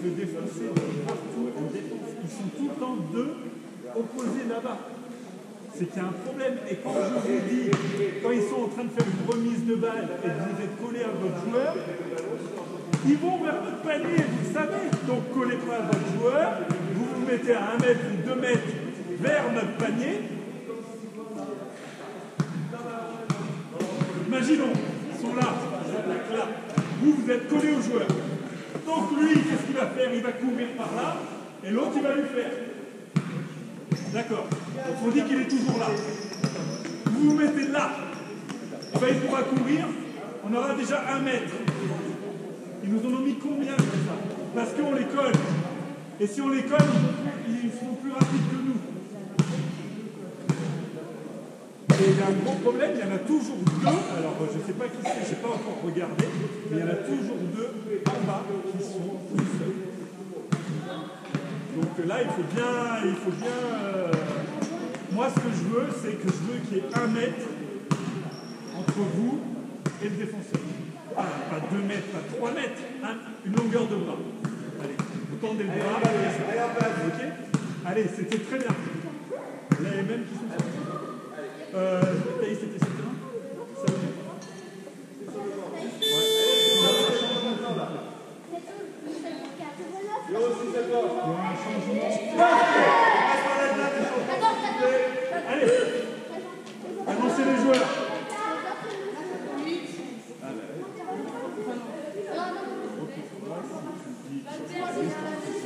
faut défoncer partout en défense. Ils sont tout le temps deux opposés là-bas. C'est qu'il y a un problème. Et quand je vous dis, quand ils sont en train de faire une remise de balle et que vous êtes collé à votre joueur, ils vont vers votre panier, vous le savez. Donc collez pas à votre joueur, vous vous mettez à un mètre ou deux mètres vers notre panier. Imaginons, ils sont là, là. Vous, vous êtes collé au joueur. Donc lui, qu'est-ce qu'il va faire? Il va courir par là, et l'autre, il va lui faire. D'accord. Donc on dit qu'il est toujours là. Vous vous mettez là. Et ben, il pourra courir. On aura déjà un mètre. Ils nous en ont mis combien comme ça? Parce qu'on les colle. Et si on les colle, ils seront plus rapides que nous. Et il y a un gros problème, il y en a toujours deux. Alors je ne sais pas qui c'est, je n'ai pas encore regardé, mais il y en a toujours deux en bas qui sont tout seuls. Donc là, il faut bien. Il faut bien euh, Moi, ce que je veux, c'est que je veux qu'il y ait un mètre entre vous et le défenseur. Ah, pas deux mètres, pas trois mètres, un- une longueur de bras. Allez, vous tendez le bras. Ok Allez, c'était très bien. Là, qui sont sortis. Euh, Thaïs, c'était c'était un Ça va Il y aura un changement. Allez, annoncez les joueurs.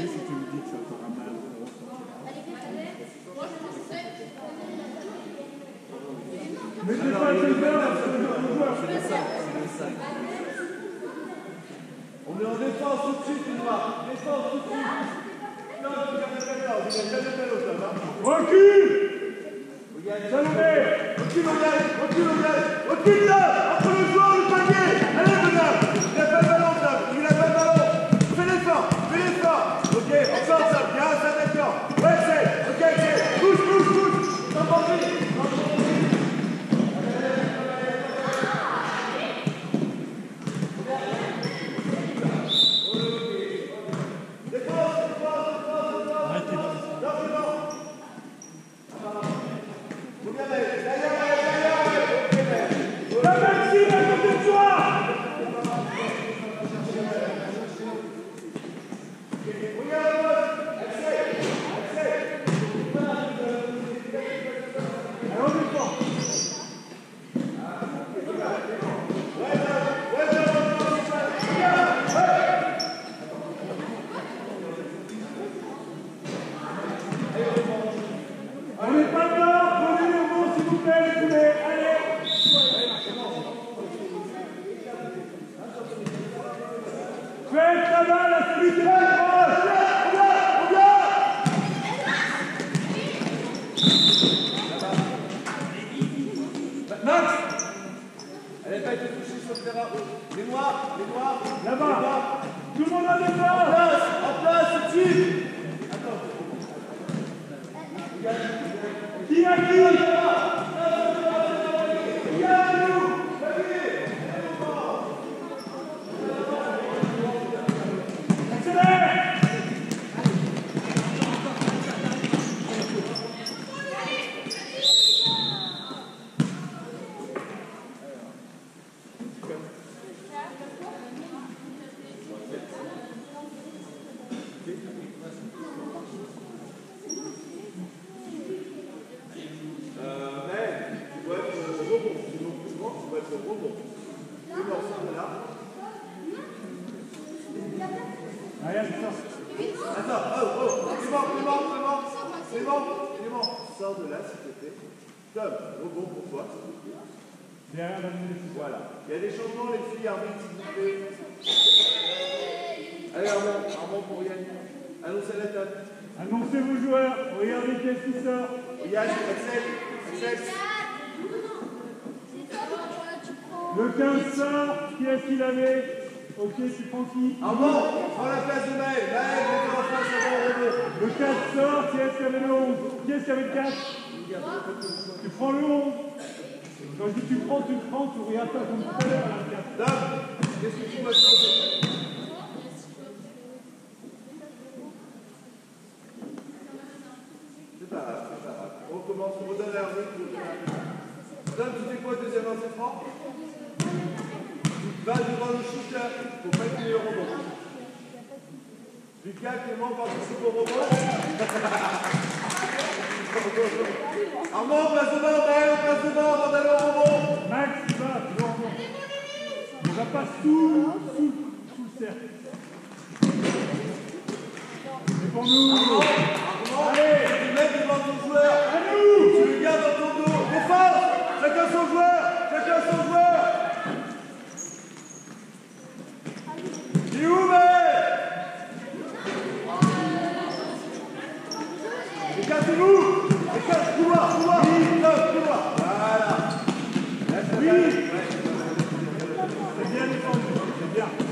Si tu me dis que ça fera mal, Mettez pas le joueur, parce que le joueur. On est en défense tout de suite, marque. Défense tout de suite. Non, ballon, ça va. Recule Salomé Recule. Recule. Recule là Entre le joueur et le panier Allez, Bernard Il a pas le ballon, Sam Il a pas le ballon Fais l'effort Fais l'effort Ok, encore, Sam Bien, Sam, d'accord Ouais, c'est Ok, c'est Bouge, bouge, bouge T'en prends plus T'en prends plus Arrêtez. La Maxime à côté de toi Allez, on défend. On n'est pas là, prenez le mot s'il vous plaît, les poulets, allez Faites la balle à celui qui est plus proche Max Elle n'a pas été touchée sur le terrain. Les noirs, les noirs. Là-bas Tout le monde à En défense place, en place, tout de suite. Qui a qui Accélère Euh, mais, tu dois être euh, rebond. Sinon, souvent, tu dois être rebond. Le morceau de là. Allez, attends. Attends, oh, oh, c'est bon, c'est bon, c'est bon. C'est bon, c'est bon. Sors de là, s'il te plaît. Tom, rebond pour toi. Derrière la ligne. Voilà. Il y a des changements, les filles, arbitre, s'il vous plaît. Allez, Armand, Armand pour Yann. Annoncez la table. Annoncez vos joueurs, regardez qui est-ce qui sort. Yann, Axel, Axel. Le 15 sort, qui est-ce qu'il avait? Ok, tu prends qui Armand, prends la place de Maël. Maël, mets-toi en face avant le rebond. Le 4 sort, qui est-ce qui avait le 11 Qui est-ce qui avait le 4 Tu prends le 11 Quand je dis tu prends, tu prends, tu regardes pas comme tout à l'heure à la Dame, qu'est-ce que tu maintenant C'est pas grave, c'est pas grave. On commence, on redonne la rythme. Dame, tu sais quoi, deuxième franc Vas devant le shooter, faut pas qu'il y ait le rebond. Lucas, Clément participe au rebond. Armand, passe devant, Maël, passe devant, on va aller au rebond. Max, tu vas, tu vas en fond. On va pas sous, sous, sous le cercle. C'est pour nous. Yeah.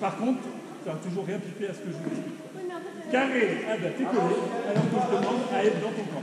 Par contre, tu n'as toujours rien pipé à ce que je vous dis. Carré, ah bah t'es collé, alors que je demande à être dans ton camp.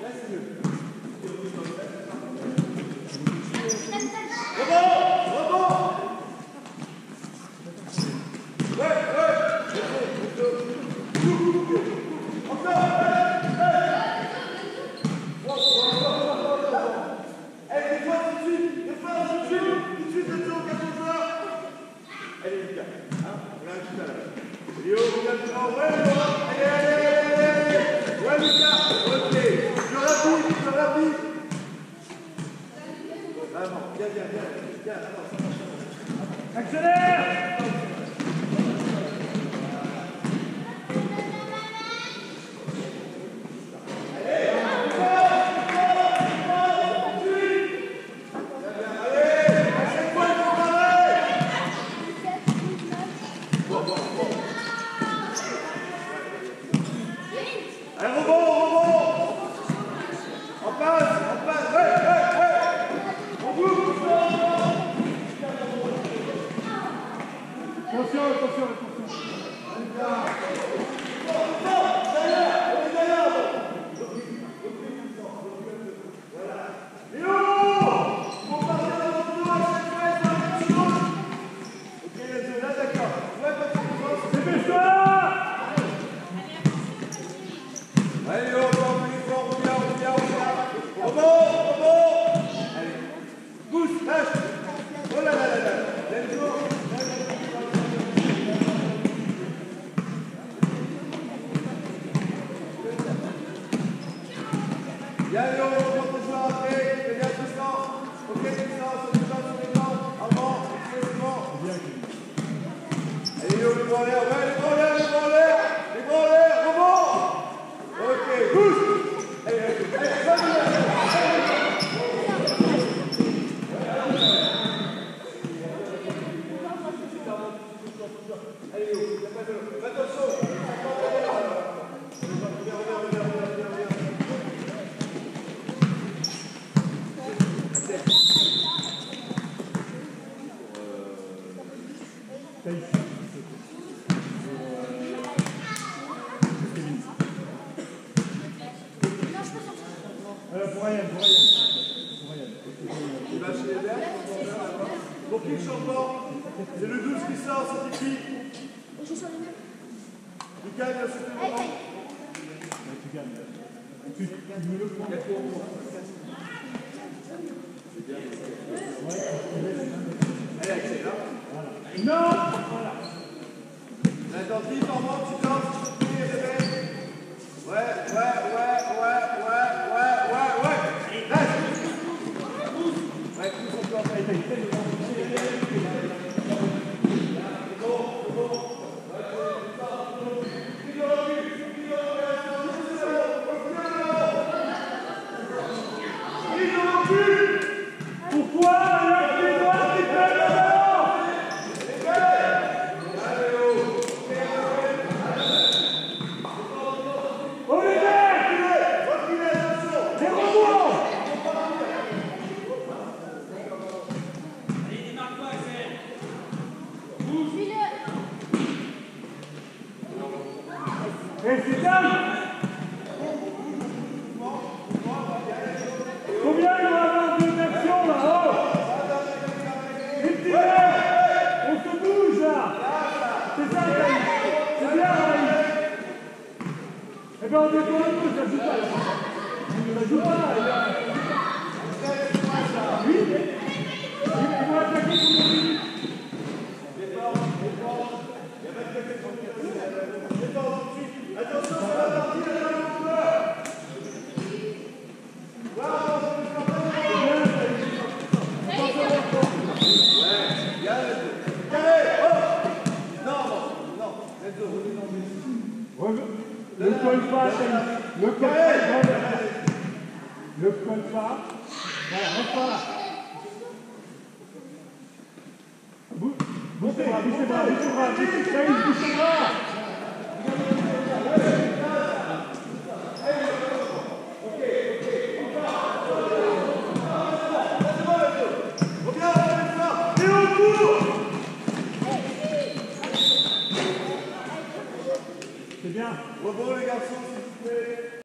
Bless you. Vraiment, bien, bien, bien. bien. Accélère Attention, attention, attention. Allez, on le voit Regarde toi un peu, ça joue pas là. Ça joue pas là. Oui Ils vont attaquer tout le monde. Défense, défense. Il y a pas de défense. Défense ensuite. Attention, ça va partir. Ne colle pas, ne colle pas, ne colle pas. Voilà, reste pas là.